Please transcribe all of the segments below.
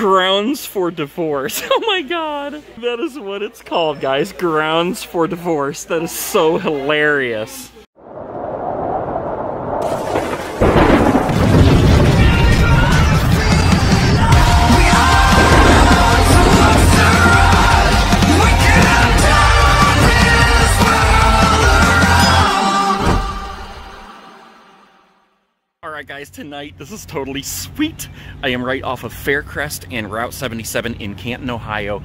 Grounds for divorce. Oh my god. That is what it's called, guys. Grounds for divorce. That is so hilarious. Guys, tonight, this is totally sweet. I am right off of Faircrest and Route 77 in Canton, Ohio.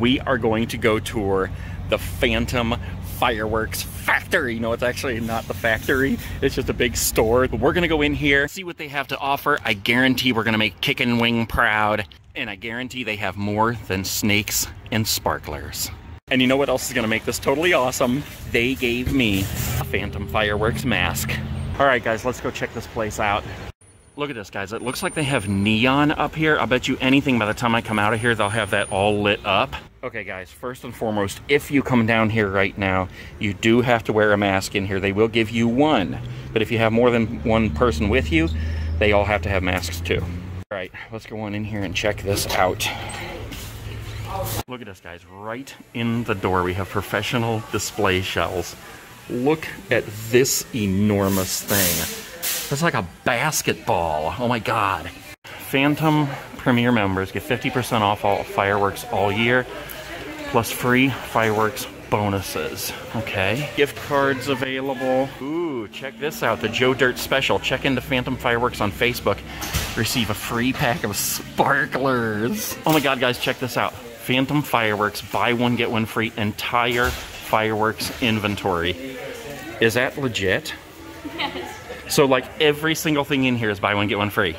We are going to go tour the Phantom Fireworks Factory. No, it's actually not the factory. It's just a big store. But we're gonna go in here, see what they have to offer. I guarantee we're gonna make Kickin' Wing proud. And I guarantee they have more than snakes and sparklers. And you know what else is gonna make this totally awesome? They gave me a Phantom Fireworks mask. All right, guys, let's go check this place out. Look at this, guys. It looks like they have neon up here. I bet you anything by the time I come out of here, they'll have that all lit up. Okay, guys, first and foremost, if you come down here right now, you do have to wear a mask in here. They will give you one. But if you have more than one person with you, they all have to have masks too. All right, let's go on in here and check this out. Look at this, guys. Right in the door, we have professional display shells. Look at this enormous thing. It's like a basketball. Oh my god. Phantom Premier members get 50% off all fireworks all year, plus free fireworks bonuses. Okay. Gift cards available. Ooh, check this out. The Joe Dirt special. Check into Phantom Fireworks on Facebook. Receive a free pack of sparklers. Oh my god, guys, check this out. Phantom Fireworks, buy one, get one free, entire fireworks inventory. Is that legit? Yes, So, like, every single thing in here is buy one, get one free.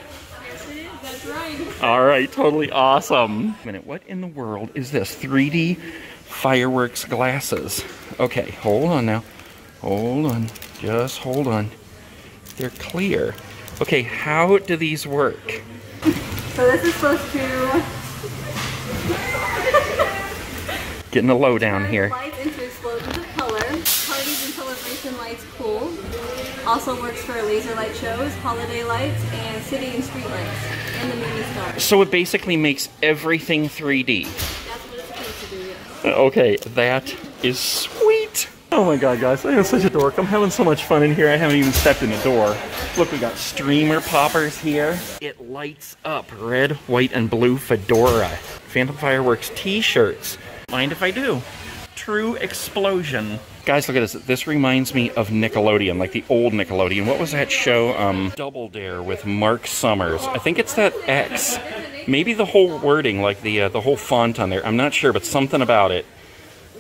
that's right. All right, totally awesome. Wait a minute, what in the world is this? 3D fireworks glasses. Okay, hold on now. Hold on. Just hold on. They're clear. Okay, how do these work? So this is supposed to Getting a lowdown turn here. lights into explosions of color. Parties and celebration lights cool. Also works for laser light shows, holiday lights, and city and street lights, and the moon and stars. So it basically makes everything 3D. That's what it's supposed to do, yes. Okay, that is sweet. Oh my god, guys, I am such a dork. I'm having so much fun in here. I haven't even stepped in the door. Look, we got streamer poppers here. It lights up red, white, and blue fedora. Phantom Fireworks t-shirts. Mind if I do? True explosion. Guys, look at this. This reminds me of Nickelodeon, like the old Nickelodeon. What was that show? Um, Double Dare with Mark Summers. I think it's that X. Maybe the whole wording, like the uh, the whole font on there. I'm not sure, but something about it.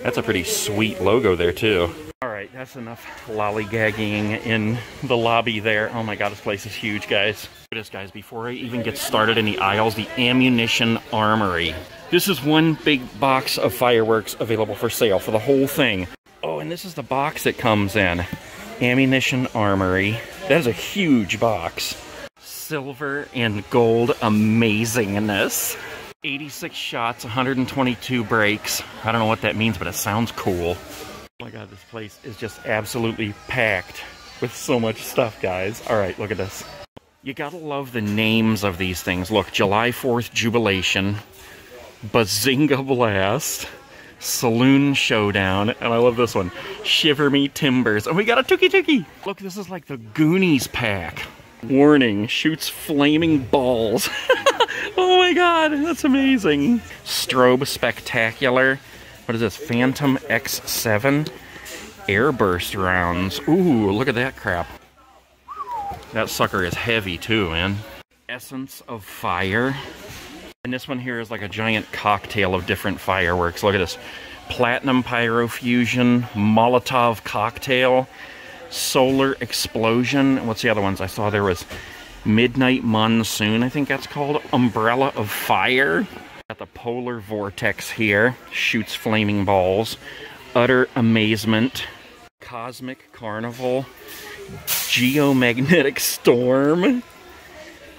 That's a pretty sweet logo there too. All right, that's enough lollygagging in the lobby there. Oh my god, this place is huge, guys. Look at this, guys. Before I even get started in the aisles, the ammunition armory. This is one big box of fireworks available for sale for the whole thing. And this is the box it comes in. Ammunition armory. That is a huge box. Silver and gold amazingness. 86 shots, 122 breaks. I don't know what that means, but it sounds cool. Oh my god, this place is just absolutely packed with so much stuff, guys. All right, look at this. You gotta love the names of these things. Look, July 4th Jubilation, Bazinga Blast, Saloon Showdown, and I love this one, Shiver Me Timbers. And we got a Tookie Tookie! Look, this is like the Goonies pack. Warning, shoots flaming balls. oh my god, that's amazing. Strobe Spectacular. What is this? Phantom X7 Airburst rounds. Ooh, look at that crap. That sucker is heavy too, man. Essence of Fire. And this one here is like a giant cocktail of different fireworks. Look at this. Platinum Pyrofusion, Molotov Cocktail, Solar Explosion. What's the other ones? I saw there was Midnight Monsoon, I think that's called. Umbrella of Fire. Got the Polar Vortex here. Shoots flaming balls. Utter Amazement. Cosmic Carnival. Geomagnetic Storm.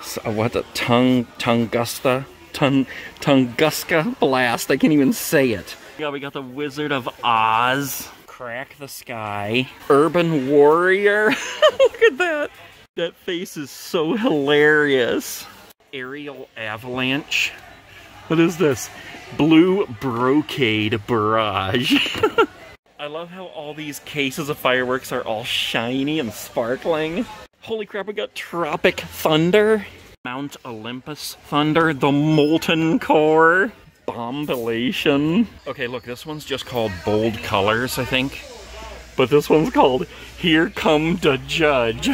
So, what the tongue Tungusta Tung Tunguska Blast. I can't even say it. Yeah, we got the Wizard of Oz. Crack the Sky. Urban Warrior. Look at that. That face is so hilarious. Aerial Avalanche. What is this? Blue brocade barrage. I love how all these cases of fireworks are all shiny and sparkling. Holy crap, we got Tropic Thunder, Mount Olympus Thunder, the Molten Core, Bombilation. Okay, look, this one's just called Bold Colors, I think. But this one's called Here Come the Judge.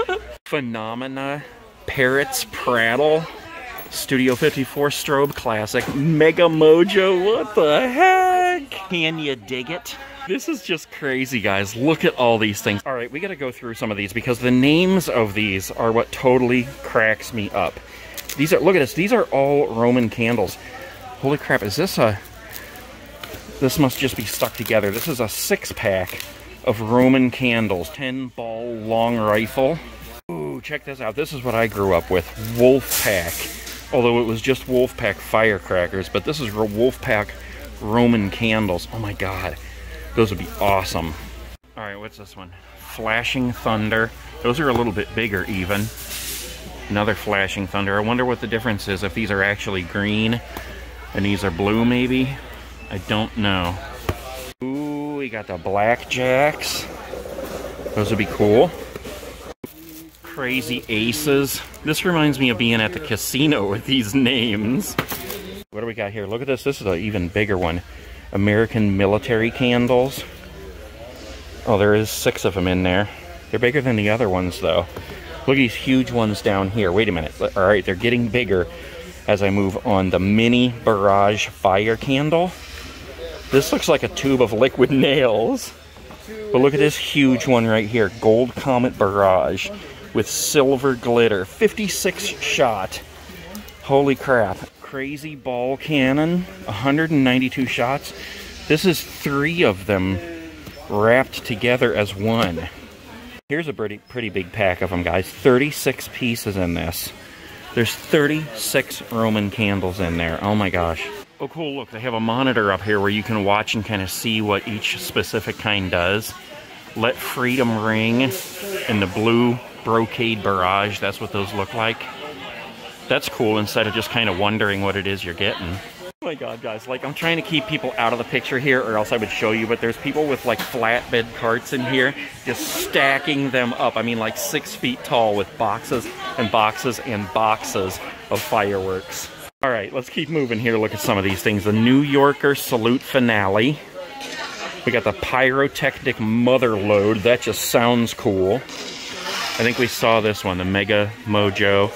Phenomena, Parrots Prattle, Studio 54 Strobe Classic, Mega Mojo, what the heck? Can you dig it? This is just crazy, guys. Look at all these things. All right, we gotta go through some of these because the names of these are what totally cracks me up. These are, look at this, these are all Roman candles. Holy crap, is this a, this must just be stuck together. This is a six pack of Roman candles. 10 ball long rifle. Ooh, check this out. This is what I grew up with. Wolfpack although it was just Wolfpack firecrackers, but this is Wolfpack Roman candles. Oh my god, those would be awesome. All right, what's this one? Flashing Thunder. Those are a little bit bigger even. Another Flashing Thunder. I wonder what the difference is if these are actually green and these are blue maybe. I don't know. Ooh, we got the Blackjacks. Those would be cool crazy aces. This reminds me of being at the casino with these names. What do we got here? Look at this. This is an even bigger one. American military candles. Oh, there is six of them in there. They're bigger than the other ones, though. Look at these huge ones down here. Wait a minute. All right, they're getting bigger as I move on. The mini barrage fire candle. This looks like a tube of liquid nails. But look at this huge one right here. Gold Comet Barrage with silver glitter. 56 shot. Holy crap. Crazy ball cannon. 192 shots. This is three of them wrapped together as one. Here's a pretty, pretty big pack of them, guys. 36 pieces in this. There's 36 Roman candles in there. Oh my gosh. Oh cool, look, they have a monitor up here where you can watch and kind of see what each specific kind does. Let Freedom Ring in the blue brocade barrage. That's what those look like. That's cool instead of just kind of wondering what it is you're getting. Oh my god, guys, like I'm trying to keep people out of the picture here or else I would show you, but there's people with like flatbed carts in here just stacking them up. I mean like six feet tall with boxes and boxes and boxes of fireworks. All right, let's keep moving here. Look at some of these things. The New Yorker Salute Finale. We got the Pyrotechnic Mother Load. That just sounds cool. I think we saw this one, the Mega Mojo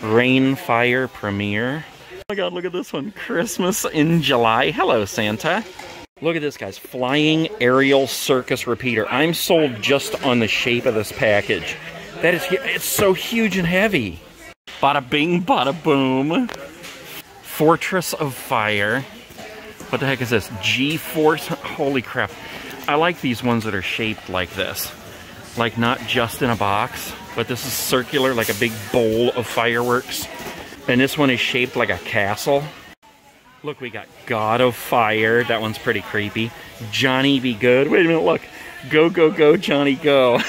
Rainfire Premiere. Oh my god, look at this one. Christmas in July. Hello, Santa. Look at this, guys. Flying Aerial Circus Repeater. I'm sold just on the shape of this package. That is, it's so huge and heavy. Bada bing, bada boom. Fortress of Fire. What the heck is this? G-Force? Holy crap. I like these ones that are shaped like this like not just in a box, but this is circular, like a big bowl of fireworks. And this one is shaped like a castle. Look, we got God of Fire. That one's pretty creepy. Johnny Be Good. Wait a minute, look. Go, go, go, Johnny, go.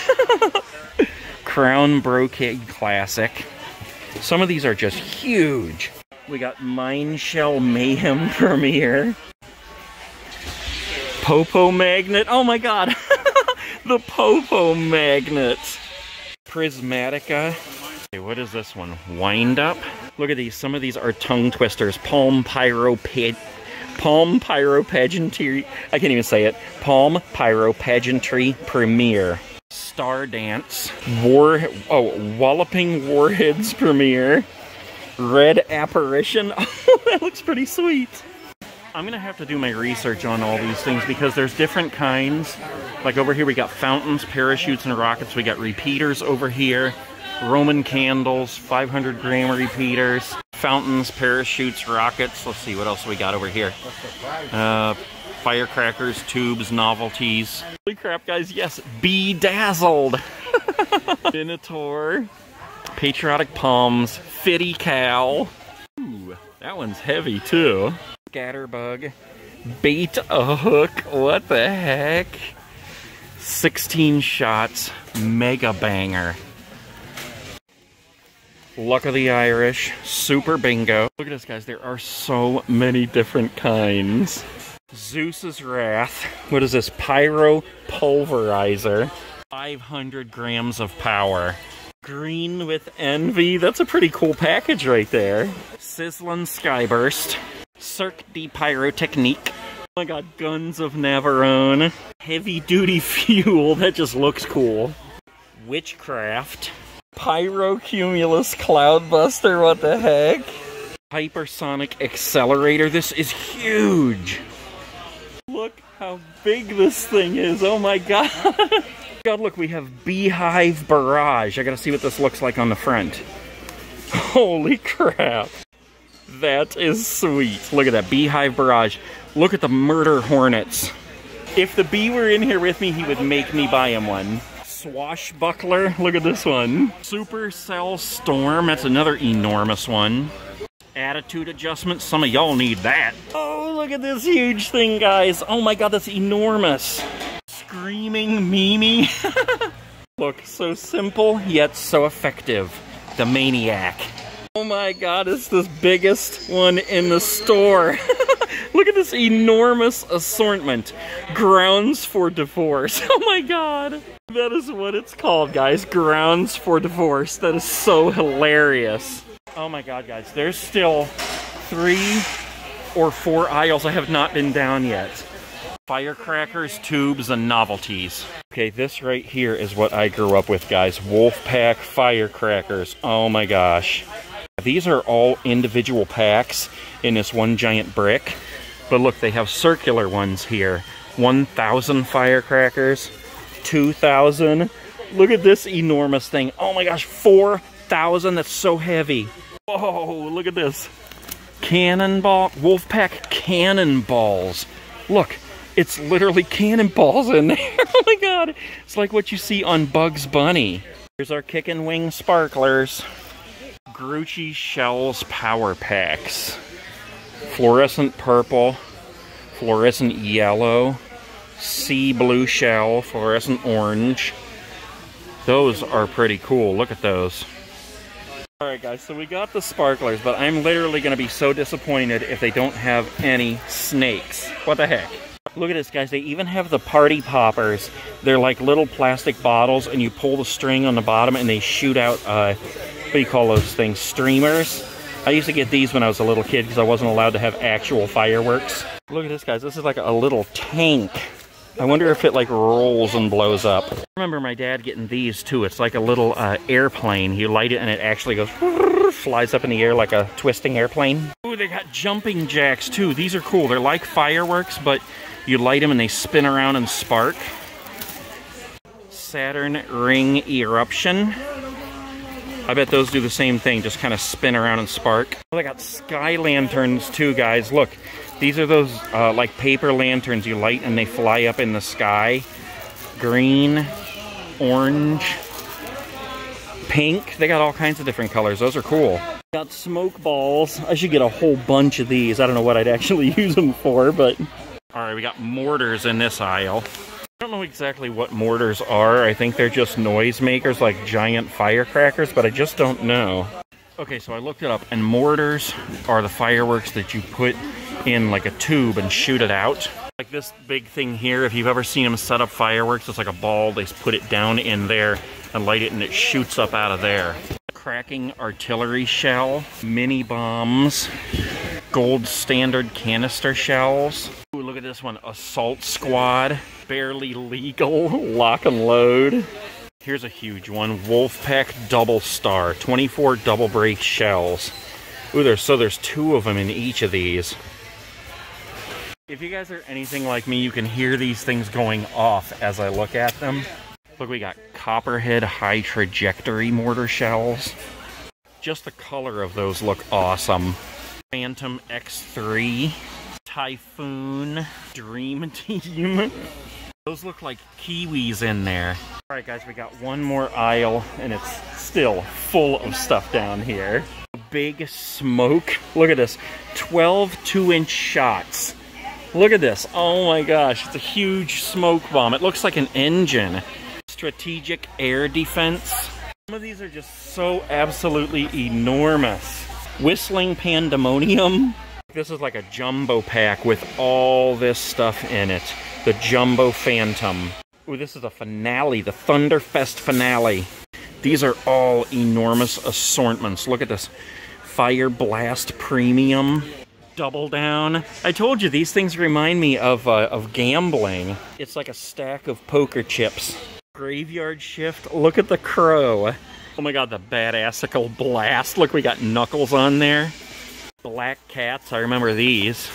Crown Brocade Classic. Some of these are just huge. We got Mine Shell Mayhem Premiere. Popo Magnet. Oh my god. the Popo Magnet. Prismatica. Okay, what is this one? Wind up? Look at these. Some of these are tongue twisters. Palm Pyro Palm Pyro Pageantry. I can't even say it. Palm Pyro Pageantry Premiere. Star Dance. War. Oh, Walloping Warheads Premiere. Red Apparition. Oh, that looks pretty sweet. I'm gonna have to do my research on all these things because there's different kinds. Like over here we got fountains, parachutes, and rockets. We got repeaters over here. Roman candles, 500 gram repeaters, fountains, parachutes, rockets. Let's see, what else we got over here? Uh, firecrackers, tubes, novelties. Holy crap, guys, yes, bedazzled. Minotaur, patriotic palms, fitty cow. Ooh, that one's heavy too. Scatterbug. Bait a hook. What the heck? 16 shots. Mega banger. Luck of the Irish, Super Bingo. Look at this, guys. There are so many different kinds. Zeus's Wrath. What is this? Pyro Pulverizer. 500 grams of power. Green with Envy. That's a pretty cool package right there. Sizzlin Skyburst. Cirque de Pyrotechnique. Oh my god, Guns of Navarone. Heavy duty fuel. That just looks cool. Witchcraft. Pyrocumulus Cloudbuster. What the heck? Hypersonic Accelerator. This is huge. Look how big this thing is. Oh my god. god, look, we have Beehive Barrage. I gotta see what this looks like on the front. Holy crap. That is sweet. Look at that Beehive Barrage. Look at the Murder Hornets. If the bee were in here with me, he would make me buy him one. Swashbuckler. Look at this one. Supercell Storm. That's another enormous one. Attitude adjustment. Some of y'all need that. Oh, look at this huge thing, guys. Oh my god, that's enormous. Screaming Mimi. look, so simple, yet so effective. The Maniac. Oh my god, it's the biggest one in the store. Look at this enormous assortment. Grounds for divorce. Oh my god. That is what it's called, guys. Grounds for divorce. That is so hilarious. Oh my god, guys. There's still three or four aisles I have not been down yet. Firecrackers, tubes, and novelties. Okay, this right here is what I grew up with, guys. Wolfpack firecrackers. Oh my gosh. These are all individual packs in this one giant brick. But look, they have circular ones here. 1,000 firecrackers, 2,000. Look at this enormous thing. Oh my gosh, 4,000. That's so heavy. Whoa, look at this. Cannonball, Wolfpack cannonballs. Look, it's literally cannonballs in there. oh my god. It's like what you see on Bugs Bunny. Here's our Kickin' Wing sparklers. Grucci Shells Power Packs. Fluorescent purple, fluorescent yellow, sea blue shell, fluorescent orange. Those are pretty cool. Look at those. Alright guys, so we got the sparklers, but I'm literally going to be so disappointed if they don't have any snakes. What the heck? Look at this, guys. They even have the party poppers. They're like little plastic bottles, and you pull the string on the bottom, and they shoot out, uh, what do you call those things? Streamers. I used to get these when I was a little kid because I wasn't allowed to have actual fireworks. Look at this, guys. This is like a little tank. I wonder if it like rolls and blows up. I remember my dad getting these too. It's like a little uh, airplane. You light it and it actually goes, flies up in the air like a twisting airplane. Ooh, they got jumping jacks too. These are cool. They're like fireworks, but you light them and they spin around and spark. Saturn Ring Eruption. I bet those do the same thing, just kind of spin around and spark. Oh, they got sky lanterns too, guys. Look, these are those uh, like paper lanterns you light and they fly up in the sky. Green, orange, pink. They got all kinds of different colors. Those are cool. Got smoke balls. I should get a whole bunch of these. I don't know what I'd actually use them for, but... All right, we got mortars in this aisle. I don't know exactly what mortars are. I think they're just noise makers like giant firecrackers, but I just don't know. Okay, so I looked it up, and mortars are the fireworks that you put in like a tube and shoot it out. Like this big thing here, if you've ever seen them set up fireworks, it's like a ball, they put it down in there and light it and it shoots up out of there. Cracking artillery shell, mini bombs, gold standard canister shells. At this one, assault squad, barely legal, lock and load. Here's a huge one, Wolfpack Double Star, 24 double break shells. Ooh, there's, so there's two of them in each of these. If you guys are anything like me, you can hear these things going off as I look at them. Look, we got Copperhead High Trajectory mortar shells. Just the color of those look awesome. Phantom X3, Typhoon, Dream Team. Those look like kiwis in there. All right, guys, we got one more aisle, and it's still full of stuff down here. Big smoke. Look at this. 12 two-inch shots. Look at this. Oh my gosh, it's a huge smoke bomb. It looks like an engine. Strategic air defense. Some of these are just so absolutely enormous. Whistling Pandemonium. This is like a jumbo pack with all this stuff in it. The Jumbo Phantom. Ooh, this is a finale, the Thunderfest finale. These are all enormous assortments. Look at this. Fire Blast Premium. Double down. I told you, these things remind me of, uh, of gambling. It's like a stack of poker chips. Graveyard Shift. Look at the crow. Oh my god, the badassical blast. Look, we got knuckles on there. Black cats, I remember these.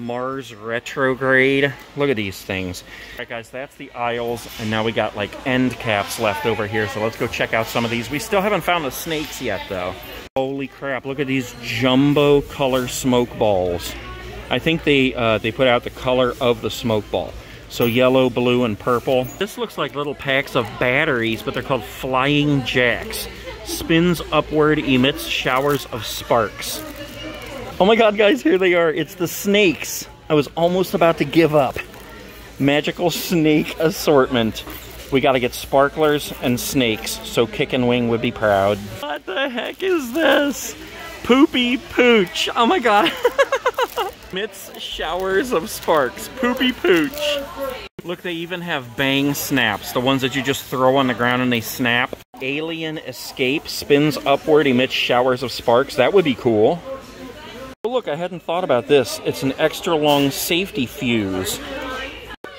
Mars retrograde. Look at these things. Alright guys, that's the aisles, and now we got like end caps left over here, so let's go check out some of these. We still haven't found the snakes yet though. Holy crap, look at these jumbo color smoke balls. I think they uh, they put out the color of the smoke ball. So yellow, blue, and purple. This looks like little packs of batteries, but they're called Flying Jacks. Spins upward, emits showers of sparks. Oh my god, guys, here they are. It's the snakes. I was almost about to give up. Magical snake assortment. We gotta get sparklers and snakes, so Kickin' Wing would be proud. What the heck is this? Poopy Pooch. Oh my god. Emits showers of sparks. Poopy Pooch. Look, they even have bang snaps, the ones that you just throw on the ground and they snap. Alien Escape spins upward, emits showers of sparks. That would be cool. Oh, look, I hadn't thought about this. It's an extra long safety fuse.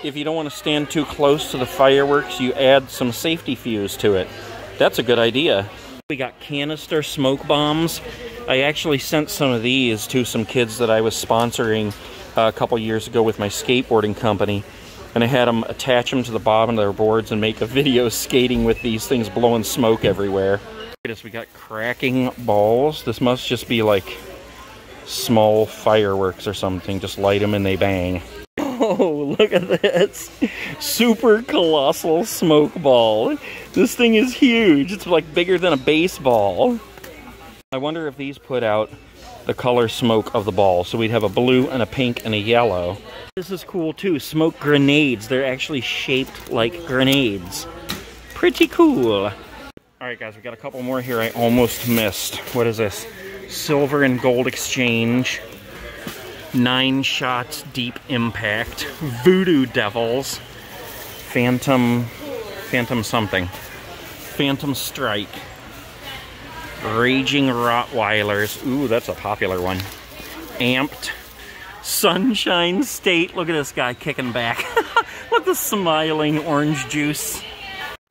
If you don't want to stand too close to the fireworks, you add some safety fuse to it. That's a good idea. We got canister smoke bombs. I actually sent some of these to some kids that I was sponsoring uh, a couple years ago with my skateboarding company. And I had them attach them to the bottom of their boards and make a video skating with these things blowing smoke everywhere. We got cracking balls. This must just be like small fireworks or something. Just light them and they bang. Oh, look at this. Super colossal smoke ball. This thing is huge. It's like bigger than a baseball. I wonder if these put out the color smoke of the ball. So we'd have a blue and a pink and a yellow. This is cool too. Smoke grenades. They're actually shaped like grenades. Pretty cool. Alright guys, we got a couple more here I almost missed. What is this? Silver and gold exchange. Nine shots deep impact. Voodoo devils. Phantom Phantom something. Phantom strike. Raging Rottweilers. Ooh, that's a popular one. Amped. Sunshine State. Look at this guy kicking back. Look at the smiling orange juice.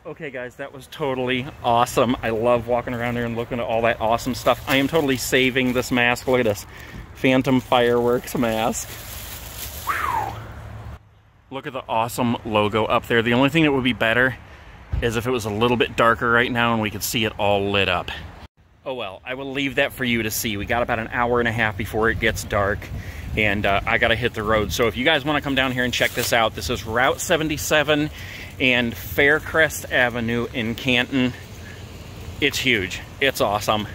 Okay guys, that was totally awesome. I love walking around here and looking at all that awesome stuff. I am totally saving this mask. Look at this. Phantom Fireworks mask. Whew. Look at the awesome logo up there. The only thing that would be better is if it was a little bit darker right now and we could see it all lit up. Oh well, I will leave that for you to see. We got about an hour and a half before it gets dark and uh, I gotta hit the road. So if you guys wanna come down here and check this out, this is Route 77 and Faircrest Avenue in Canton. It's huge, it's awesome,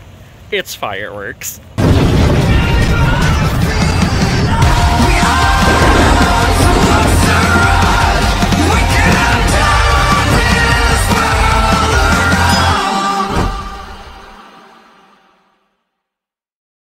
it's fireworks.